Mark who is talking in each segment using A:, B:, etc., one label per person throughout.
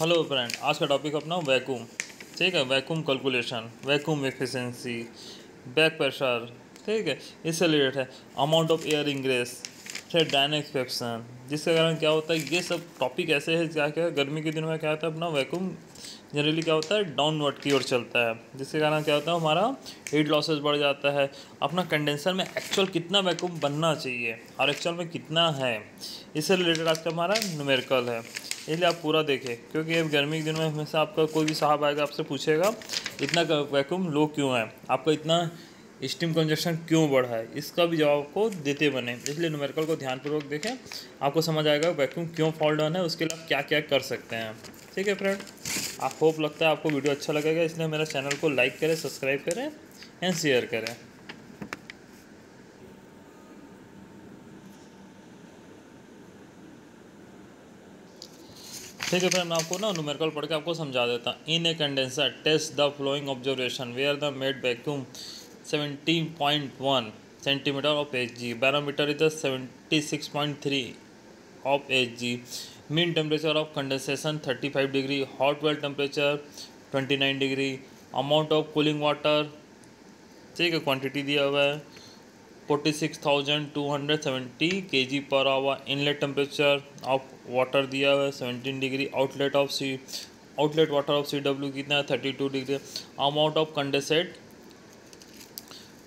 A: Hello friend आज का topic अपना वैक्यूम ठीक है? Vacuum calculation vacuum efficiency back pressure ठीक है? इससे रिलेटेड है अमाउंट ऑफ़ एयर इंग्रेस फिर डायनेक्सपेक्शन जिसके कारण क्या होता है, ये सब टॉपिक ऐसे है क्या क्या गर्मी के दिनों में क्या होता है अपना वैक्यूम जनरली क्या होता है डाउनवर्ड की ओर चलता है। जिसके कारण क्या होता है, हमारा हीट लॉसेज बढ़ जाता है। अपना कंडेंसर में एक्चुअल कितना वैक्यूम बनना चाहिए? और एक्चुअल में कितना है? इससे रिलेटेड आज का हमारा न्यूमेरिकल है। इसलिए आप पूरा देखें, क्योंकि अब गर्मी के दिनों में हमेशा आपका कोई भी साहब आएगा, आपसे पूछेगा, इतना वैक्यूम लो क्यों है? आपका इतना स्टीम कंजक्शन क्यों बढ़ा है? इसका भी जवाब को देते बने। इसलिए न्यूमेरिकल को ध्यानपूर्वक देखें, आपको समझ आएगा वैक्यूम क्यों फॉल डाउन है, उसके लिए आप क्या क्या कर सकते हैं। ठीक है फ्रेंड आप होप लगता है आपको वीडियो अच्छा लगेगा, इसलिए मेरा चैनल को लाइक करें सब्सक्राइब करें एंड शेयर करें। ठीक है फिर मैं आपको ना न्यूमेरिकल पढ़ के आपको समझा देता हूँ। In a condenser test the following observation were the made vacuum seventy point one centimetre of H G barometer is the seventy six point three of H G mean temperature of condensation thirty five degree hot well temperature twenty nine degree amount of cooling water ठीक है quantity दिया हुआ है। Forty six thousand two hundred seventy K G per hour inlet temperature of water दिया हुआ है seventeen degree outlet of C outlet water of C W कितना है thirty two degree amount of condensate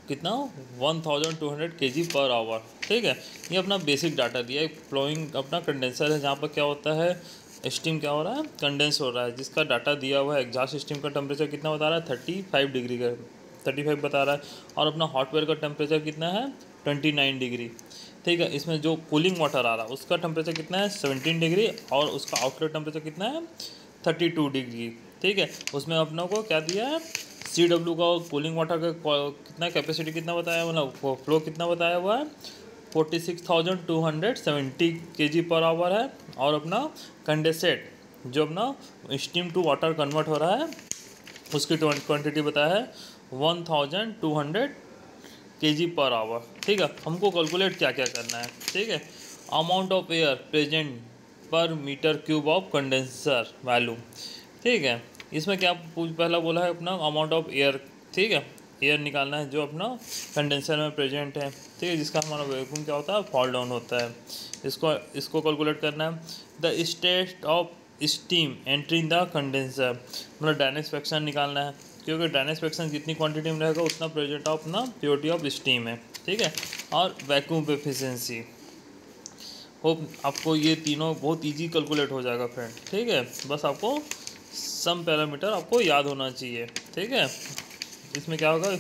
A: कितना? One thousand two hundred K G per our ठीक है? ये अपना बेसिक डाटा दिया है। फ्लोइंग अपना कंडेंसर है, जहाँ पर क्या होता है? स्टीम क्या हो रहा है? कंडेंस हो रहा है। जिसका डाटा दिया हुआ है एग्जॉस्ट स्टीम का टेम्परेचर कितना बता रहा है? थर्टी फाइव डिग्री का। थर्टी फाइव बता रहा है। और अपना हॉटवेयर का टेम्परेचर कितना है? ट्वेंटी नाइन डिग्री ठीक है, इसमें जो कूलिंग वाटर आ रहा है, उसका टेम्परेचर कितना है? सेवनटीन डिग्री और उसका आउटलेट टेम्परेचर कितना है? थर्टी टू डिग्री ठीक है, उसमें अपनों को क्या दिया है? सी डब्ल्यू का कूलिंग वाटर का कितना कैपेसिटी कितना बताया मतलब फ्लो कितना बताया हुआ है? Forty six thousand two hundred seventy K G per our है। और अपना कंडेसेट जो अपना स्टीम टू वाटर कन्वर्ट हो रहा है, उसकी क्वान्टिटी बताया है। One thousand two hundred K G per our ठीक है? हमको कैलकुलेट क्या क्या करना है? ठीक है? Amount of air present per metre cube of condenser value ठीक है? इसमें क्या पहला बोला है अपना अमाउंट ऑफ़ एयर ठीक है? एयर निकालना है जो अपना कंडेंसर में प्रेजेंट है। ठीक है? जिसका हमारा वैक्यूम क्या होता है? फॉल डाउन होता है। इसको इसको कैलकुलेट करना है। The state of steam entry in the condenser मतलब डायनेक्सपेक्शन निकालना है। क्योंकि डायनेक्सपेक्शन जितनी क्वांटिटी में रहेगा, उतना प्रेजेंट ऑफ़ ना प्योरिटी ऑफ़ स्टीम है, ठीक है? और वैक्यूम एफिशिएंसी होप आपको ये तीनों बहुत इजी कैलकुलेट हो जाएगा फ्रेंड ठीक है? बस आपको सम पैरामीटर आपको याद होना चाहिए, ठीक है? इसमें क्या होगा?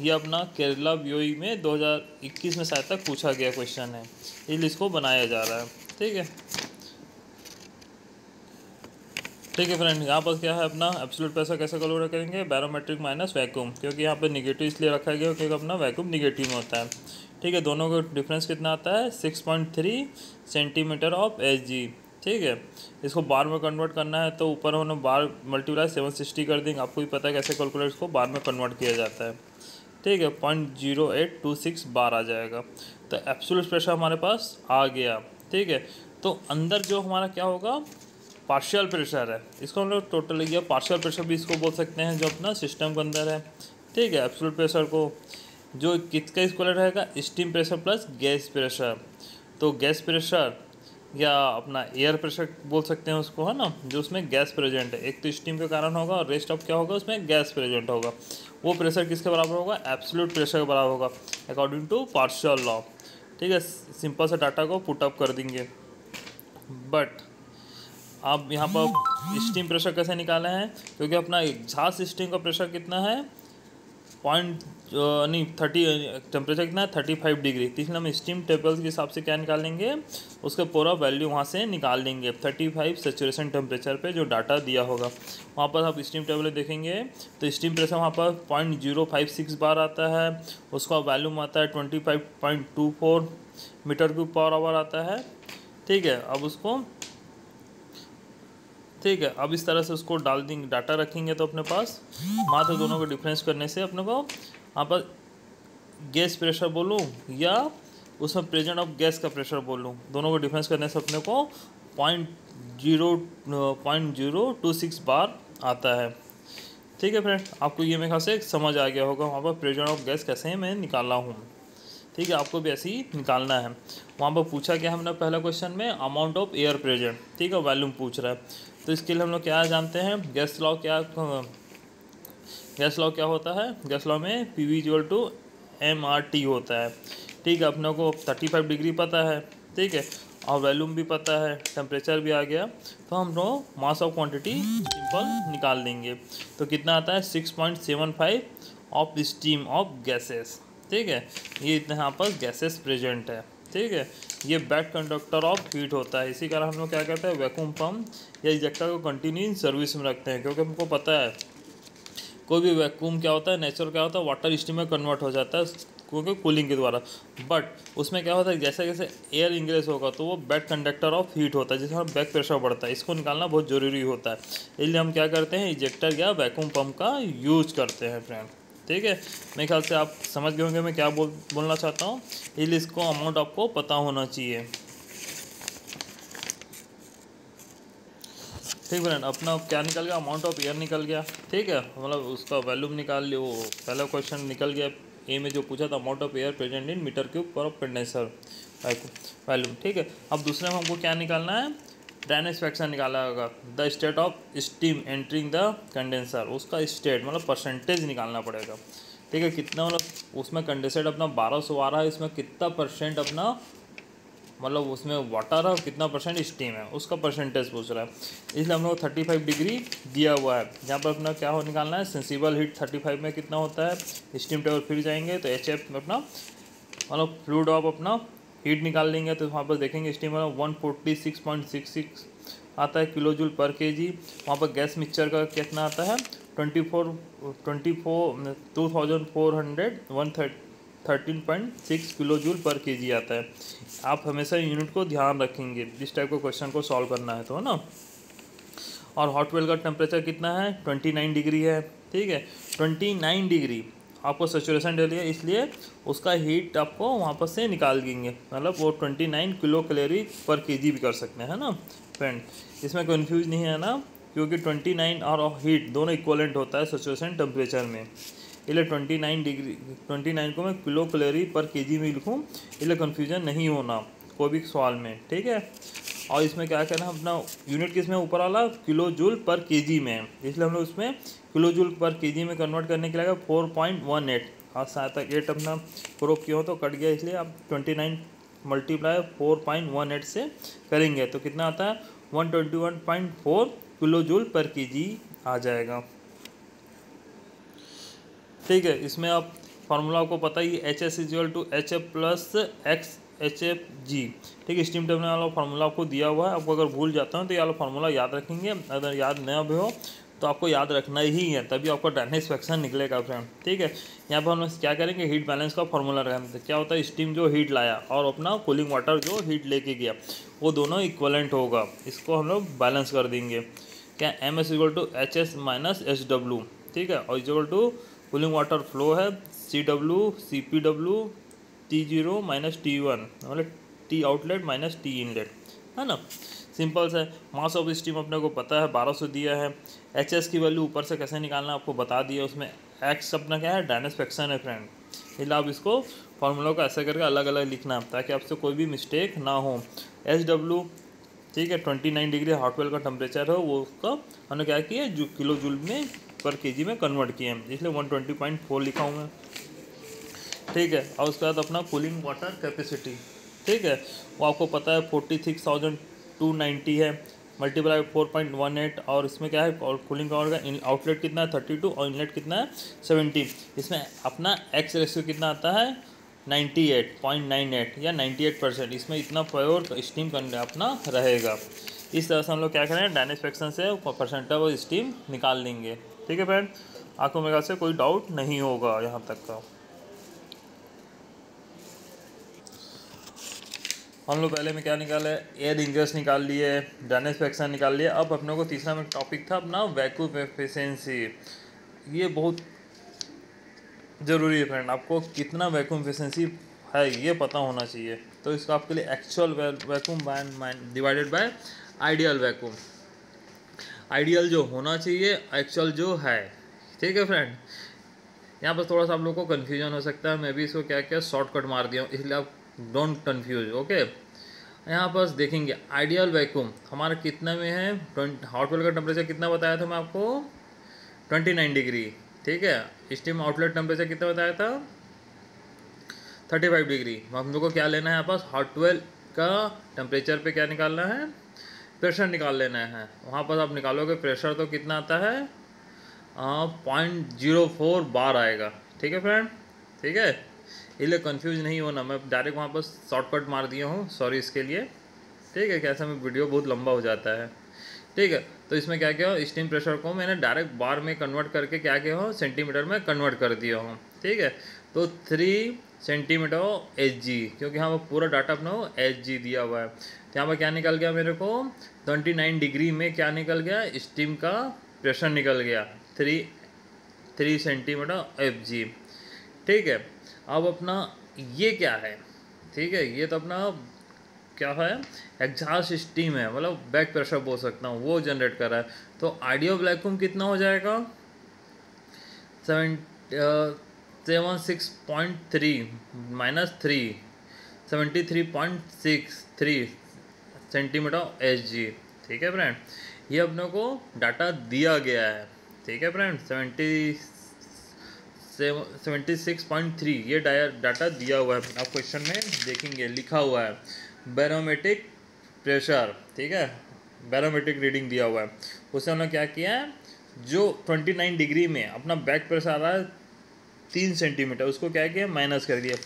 A: ये अपना केरला व्यूई में 2021 में शायद तक पूछा गया क्वेश्चन है। इसलिए इसको बनाया जा रहा है, ठीक है? ठीक है फ्रेंड यहाँ पर क्या है अपना एब्सोल्यूट पैसा कैसे कैलकुलेट करेंगे? बैरोमेट्रिक माइनस वैक्यूम क्योंकि यहाँ पे निगेटिव इसलिए रखा गया क्योंकि अपना वैक्यूम निगेटिव में होता है। ठीक है, दोनों का डिफरेंस कितना आता है? Six point three centimetre of H G ठीक है, इसको बार में कन्वर्ट करना है तो ऊपर हमने बार मल्टीप्लाई सेवन सिक्सटी कर देंगे आपको भी पता है कैसे कैलकुलेट इसको? बार में कन्वर्ट किया जाता है। ठीक है point zero eight two six bar आ जाएगा। तो एब्सोल्यूट प्रेशर हमारे पास आ गया। ठीक है तो अंदर जो हमारा क्या होगा? पार्शियल प्रेशर है। इसको हम लोग टोटल या पार्शियल प्रेशर भी इसको बोल सकते हैं जो अपना सिस्टम के अंदर है। ठीक है एब्सोल्यूट प्रेशर को जो किसका इसको रहेगा? Steam pressure plus gas pressure तो गैस प्रेशर या अपना एयर प्रेशर बोल सकते हैं उसको, है ना? जो उसमें गैस प्रेजेंट है। एक तो स्टीम के कारण होगा और रेस्ट ऑफ़ क्या होगा? उसमें गैस प्रेजेंट होगा। वो प्रेशर किसके बराबर होगा? एब्सोल्यूट प्रेशर के बराबर होगा अकॉर्डिंग टू पार्शियल लॉ ठीक है सिंपल से डाटा को पुटअप कर देंगे। बट आप यहाँ पर स्टीम प्रेशर कैसे निकाले हैं? क्योंकि अपना झास स्टीम का प्रेशर कितना है? पॉइंट नहीं, थर्टी टेम्परेचर कितना है? Thirty five degree. तो इसलिए हम स्टीम टेबल के हिसाब से क्या निकाल लेंगे उसका पूरा वैल्यू वहाँ से निकाल लेंगे थर्टी फाइव सेचुरेशन टेम्परेचर पे जो डाटा दिया होगा। वहाँ पर आप स्टीम टेबल देखेंगे तो स्टीम प्रेशर वहाँ पर point zero five six bar आता है। उसका वैल्यूम आता है twenty five point two four metre cube power hour आता है। ठीक है, अब उसको ठीक है, अब इस तरह से उसको डाल देंगे, डाटा रखेंगे तो अपने पास, मात्र दोनों को डिफरेंस करने से अपने को, यहाँ पर गैस प्रेशर बोलूँ या उसमें प्रेजेंट ऑफ़ गैस का प्रेशर बोलूँ, दोनों को डिफरेंस करने से अपने को point zero point zero two six bar आता है। ठीक है फ्रेंड आपको ये मेरे ख्याल से समझ आ गया होगा, वहाँ पर प्रेजेंट ऑफ़ गैस कैसे मैं निकाला हूँ। ठीक है, आपको भी ऐसे ही निकालना है। वहाँ पर पूछा क्या हमने पहला क्वेश्चन में अमाउंट ऑफ़ एयर प्रेजेंट ठीक है वॉल्यूम पूछ रहा है। तो इसके लिए हम लोग क्या जानते हैं, गैस लॉ क्या, गैस लॉ क्या होता है? गैस लॉ में P V to M R T होता है। ठीक है, अपने को थर्टी फाइव डिग्री पता है। ठीक है, और वैल्यूम भी पता है टेम्परेचर भी आ गया। तो हम लोग मास ऑफ़ क्वांटिटी सिंपल निकाल देंगे। तो कितना आता है? Six point seven five of steam of gases ठीक है, ये इतने यहाँ पर गैसेस प्रेजेंट है। ठीक है ये बैक कंडक्टर ऑफ़ हीट होता है। इसी कारण हम लोग क्या कहते हैं वैक्यूम पम्प या इजेक्टर को कंटिन्यू सर्विस में रखते हैं, क्योंकि हमको पता है, कोई भी वैक्यूम क्या होता है नेचुरल क्या होता है वाटर स्टीम में कन्वर्ट हो जाता है, क्योंकि कूलिंग के द्वारा। बट उसमें क्या होता है, जैसे जैसे एयर इंग्रेस होगा तो वो बैक कंडक्टर ऑफ़ हीट होता है जिसमें बैक प्रेशर बढ़ता है। इसको निकालना बहुत ज़रूरी होता है। इसलिए हम क्या करते हैं इजेक्टर या वैक्यूम पम्प का यूज़ करते हैं फ्रेंड ठीक है? मेरे ख्याल से आप समझ गए होंगे मैं क्या बोल, बोलना चाहता हूँ। इसलिए इसको अमाउंट आपको पता होना चाहिए। ठीक फ्रेंड अपना क्या निकल गया? अमाउंट ऑफ़ एयर निकल गया। ठीक है? मतलब उसका वैल्यूम निकाल लिया। वो पहला क्वेश्चन निकल गया। ए में जो पूछा था amount of air present in metre cube per condenser volume ठीक है? अब दूसरे में हमको क्या निकालना है? ड्राइनेज फ्रैक्शन निकाला होगा। The state of steam entering the condenser उसका स्टेट मतलब परसेंटेज निकालना पड़ेगा। ठीक है, कितना मतलब उसमें कंडेंसर अपना बारह सौ आ रहा है, इसमें कितना परसेंट अपना मतलब उसमें वाटर है, कितना परसेंट स्टीम है, उसका परसेंटेज पूछ रहा है। इसलिए हम लोग थर्टी फाइव डिग्री दिया हुआ है। जहाँ पर अपना क्या हो निकालना है? सेंसिबल हीट थर्टी फाइव में कितना होता है? स्टीम टेबल फिर जाएँगे तो एच एफ़ में अपना मतलब फ्लूड ऑफ़ अपना हीट निकाल लेंगे तो वहाँ पर देखेंगे steamer one forty six point six six आता है किलो जूल पर के जी वहाँ पर गैस मिक्सचर का कितना आता है? Twenty four twenty four two thousand four hundred one thirty thirteen point six kilo joule per K G आता है। आप हमेशा यूनिट को ध्यान रखेंगे, जिस टाइप का क्वेश्चन को सॉल्व करना है तो है ना? और हॉट वेल का टेम्परेचर कितना है? ट्वेंटी नाइन डिग्री है, ठीक है? ट्वेंटी नाइन डिग्री आपको सेचुरेशन डेली है इसलिए उसका हीट आपको वहाँ पर से निकाल देंगे। मतलब वो ट्वेंटी नाइन किलो कैलोरी पर के जी भी कर सकते हैं ना? फ्रेंड इसमें कन्फ्यूज़ नहीं है ना? क्योंकि ट्वेंटी नाइन और हीट दोनों इक्वलेंट होता है सेचुरेशन टेम्परेचर में। इसलिए twenty nine degree twenty nine को मैं किलो कैलोरी पर के जी में लिखूँ, इसलिए कन्फ्यूज़न नहीं होना कोई भी सवाल में, ठीक है? और इसमें क्या करना, अपना यूनिट किसमें ऊपर वाला किलो जूल पर के जी में। इसलिए हम लोग उसमें किलो जूल पर के जी में कन्वर्ट करने के लिए फोर पॉइंट वन एट और तक एट अपना प्रोक किया हो तो कट गया, इसलिए आप twenty nine multiply four point one eight से करेंगे। तो कितना आता है? One twenty one point four kilo joule per K G आ जाएगा। ठीक है, इसमें आप फार्मूला आपको पता ही H S equal to H F plus X H F G ठीक है स्टीम टर्मिनल वाला फार्मूला आपको दिया हुआ है। आपको अगर भूल जाता हूँ तो ये वाला फार्मूला याद रखेंगे। अगर याद न भी हो तो आपको याद रखना ही है, तभी आपका डायनेमिक फ्रैक्शन निकलेगा फ्रेंड ठीक है, यहाँ पर हम क्या करेंगे हीट बैलेंस का फार्मूला रखेंगे क्या होता है स्टीम जो हीट लाया और अपना कूलिंग वाटर जो हीट लेके गया, वो दोनों इक्वलेंट होगा। इसको हम लोग बैलेंस कर देंगे। क्या M S equal to H S minus H W ठीक है, और equal to cooling water flow है C W C P W T zero minus T one मतलब T outlet minus T inlet है ना? सिंपल से मास ऑफ़ स्टीम अपने को पता है, बारह सौ दिया है। एच एस की वैल्यू ऊपर से कैसे निकालना आपको बता दिया उसमें। एक्स अपना क्या है? डायनेस्पेक्शन है फ्रेंड इसलिए आप इसको फॉर्मूला को ऐसे करके अलग अलग लिखना है, ताकि आपसे कोई भी मिस्टेक ना हो। एच डब्ल्यू ठीक है ट्वेंटी नाइन डिग्री हॉटवेल का टेम्परेचर है, वो उसका हमने क्या किया जो किलो जूल में पर के में कन्वर्ट किए हैं। इसलिए वन ट्वेंटी पॉइंट फोर लिखा हूँ मैं। ठीक है, और उसके बाद अपना कूलिंग वाटर कैपेसिटी ठीक है, वो आपको पता है forty six thousand two ninety है multiply four point one eight और इसमें क्या है, और कूलिंग पावर का आउटलेट कितना है थर्टी टू और इनलेट कितना है सेवेंटी इसमें अपना एक्स रेशियो कितना आता है ninety eight point nine eight या नाइन्टी एट परसेंट इसमें इतना प्योर स्टीम अपना रहेगा। इस तरह से हम लोग क्या करें डायनेस्पेक्शन से परसेंटेज ऑफ़ स्टीम निकाल लेंगे। ठीक है फ्रेंड आपको मेरे से कोई डाउट नहीं होगा यहाँ तक का। हम लोग पहले में क्या निकाले? एयर इंजर्स निकाल लिए ड्रेनेज फ्रैक्शन निकाल लिए। अब अपने को तीसरा में टॉपिक था अपना वैक्यूम एफिशिएंसी ये बहुत ज़रूरी है फ्रेंड आपको कितना वैक्यूम एफिशिएंसी है ये पता होना चाहिए। तो इसका आपके लिए actual vacuum by divided by ideal vacuum ideal जो होना चाहिए एक्चुअल जो है। ठीक है फ्रेंड यहाँ पर थोड़ा सा आप लोग को कन्फ्यूज़न हो सकता है, मैं भी इसको क्या क्या शॉर्टकट मार दिया हूँ, इसलिए आप डोंट कन्फ्यूज़, ओके? यहाँ पर देखेंगे, आइडियल वैक्यूम, हमारा कितना में है? हॉट वेल का टेम्परेचर कितना बताया था मैं आपको? ट्वेंटी नाइन डिग्री, ठीक है? स्टीम आउटलेट टेम्परेचर कितना बताया था? Thirty five degree. हम लोग को क्या लेना है यहाँ पास हॉट वेल का टेम्परेचर पे क्या निकालना है? प्रेशर निकाल लेना है। वहाँ पर आप निकालोगे, प्रेशर तो कितना आता है? पॉइंट ज़ीरो फोर बार आएगा, ठीक है फ्रेंड? ठीक है? इसलिए कन्फ्यूज़ नहीं होना। मैं डायरेक्ट वहाँ पर शॉर्टकट मार दिया हूँ सॉरी इसके लिए। ठीक है, कैसे में वीडियो बहुत लंबा हो जाता है। ठीक है तो इसमें क्या क्या हो स्टीम प्रेशर को मैंने डायरेक्ट बार में कन्वर्ट करके क्या क्या हो सेंटीमीटर में कन्वर्ट कर दिया हूँ। ठीक है तो थ्री सेंटीमीटर एच जी क्योंकि यहाँ पर पूरा डाटा अपना हो एच जी दिया हुआ है। तो यहाँ पर क्या निकल गया मेरे को ट्वेंटी नाइन डिग्री में क्या निकल गया स्टीम का प्रेशर निकल गया three three centimetre F G ठीक है अब अपना ये क्या है? ठीक है, ये तो अपना क्या है? एग्जॉस्ट स्टीम है मतलब बैक प्रेशर बोल सकता हूँ, वो जनरेट कर रहा है। तो आइडियो ब्लैकूम कितना हो जाएगा? Seven seven six point three minus three seventy three point six three centimetre H G ठीक है फ्रेंड ये अपने को डाटा दिया गया है, ठीक है friend seventy seventy six point three ये डाटा दिया हुआ है। आप क्वेश्चन में देखेंगे, लिखा हुआ है बैरोमेट्रिक प्रेशर ठीक है? बैरोमेट्रिक रीडिंग दिया हुआ है। उससे हमने क्या किया है? जो 29 डिग्री में अपना बैक प्रेशर आ रहा है, तीन सेंटीमीटर उसको क्या किया माइनस कर दिया।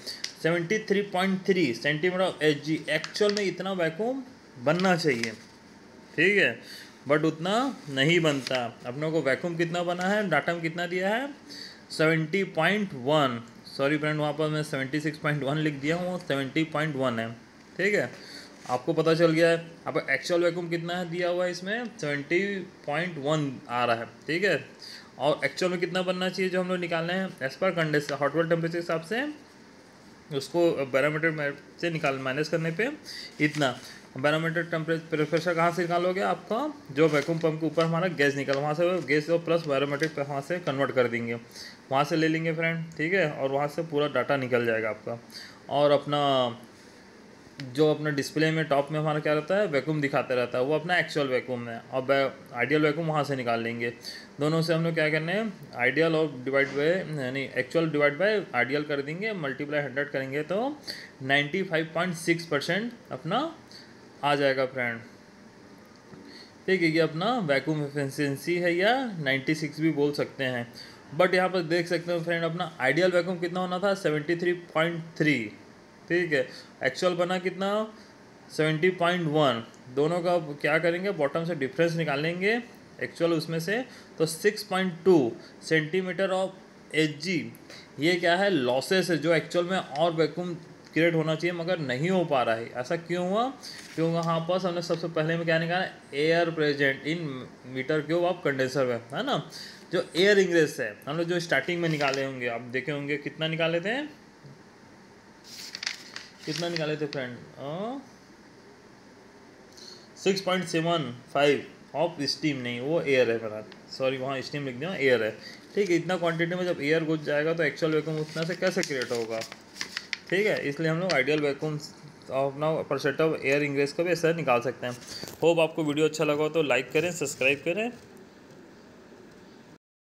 A: 73.3 centimetre of H G actual में इतना वैक्यूम बनना चाहिए। ठीक है? बट उतना नहीं बनता। अपनों को वैक्यूम कितना बना है? डाटा में कितना दिया है? Seventy point one. Sorry friend वहाँ पर मैं सेवेंटी सिक्स पॉइंट वन लिख दिया हूँ सेवेंटी पॉइंट वन है, ठीक है? आपको पता चल गया है आप एक्चुअल वैक्यूम कितना है दिया हुआ है इसमें? सेवेंटी पॉइंट वन आ रहा है, ठीक है? और एक्चुअल में कितना बनना चाहिए जो हम लोग निकालने हैं? As per condenser hot water temperature के हिसाब से उसको बैरोमीटर से निकाल माइनस करने पे इतना। बैरोमीटर टेम्परेचर प्रेशर कहाँ से निकालोगे आपका? जो वैक्यूम पंप के ऊपर हमारा गैस निकल, वहाँ से गैस और प्लस बैरोमीट्रिक वहाँ से कन्वर्ट कर देंगे। वहाँ से ले लेंगे फ्रेंड ठीक है? और वहाँ से पूरा डाटा निकल जाएगा आपका। और अपना जो अपना डिस्प्ले में टॉप में हमारा क्या रहता है वैक्यूम दिखाता रहता है। वो अपना एक्चुअल वैक्यूम है। और आइडियल वैक्यूम वहाँ से निकाल लेंगे। दोनों से हम लोग क्या करने हैं आइडियल और डिवाइड बाई यानी एक्चुअल डिवाइड बाय आइडियल कर देंगे मल्टीप्लाई हंड्रेड करेंगे तो ninety five point six percent अपना आ जाएगा फ्रेंड ठीक है, ये अपना वैक्यूम एफिशिएंसी है या 96 भी बोल सकते हैं। बट यहाँ पर देख सकते हो फ्रेंड अपना आइडियल वैक्यूम कितना होना था? 73.3 ठीक है। एक्चुअल बना कितना? 70.1 दोनों का क्या करेंगे? बॉटम से डिफरेंस निकालेंगे। एक्चुअल उसमें से तो 6.2 सेंटीमीटर ऑफ़ एच जी ये क्या है? लॉसेस है, जो एक्चुअल में और वैक्यूम क्रिएट होना चाहिए, मगर नहीं हो पा रहा है। ऐसा क्यों हुआ? क्यों वहाँ पर हमने सबसे पहले में क्या निकाला? Air present in metre cube of condenser में है ना? जो एयर इंग्रेस है, हम लोग जो स्टार्टिंग में निकाले होंगे, आप देखे होंगे कितना निकाले थे? कितना निकाले थे friend six point seven five of steam नहीं, वो एयर है मेरा सॉरी वहाँ स्टीम लिख दिया एयर है. ठीक है, इतना क्वांटिटी में जब एयर घुस जाएगा तो एक्चुअल वैक्यूम उतना से कैसे क्रिएट होगा? ठीक है, इसलिए हम लोग आइडियल वैक्यूम अपना परसेंट ऑफ़ एयर इंग्रेस का भी ऐसा निकाल सकते हैं. होप आपको वीडियो अच्छा लगा तो लाइक करें सब्सक्राइब करें.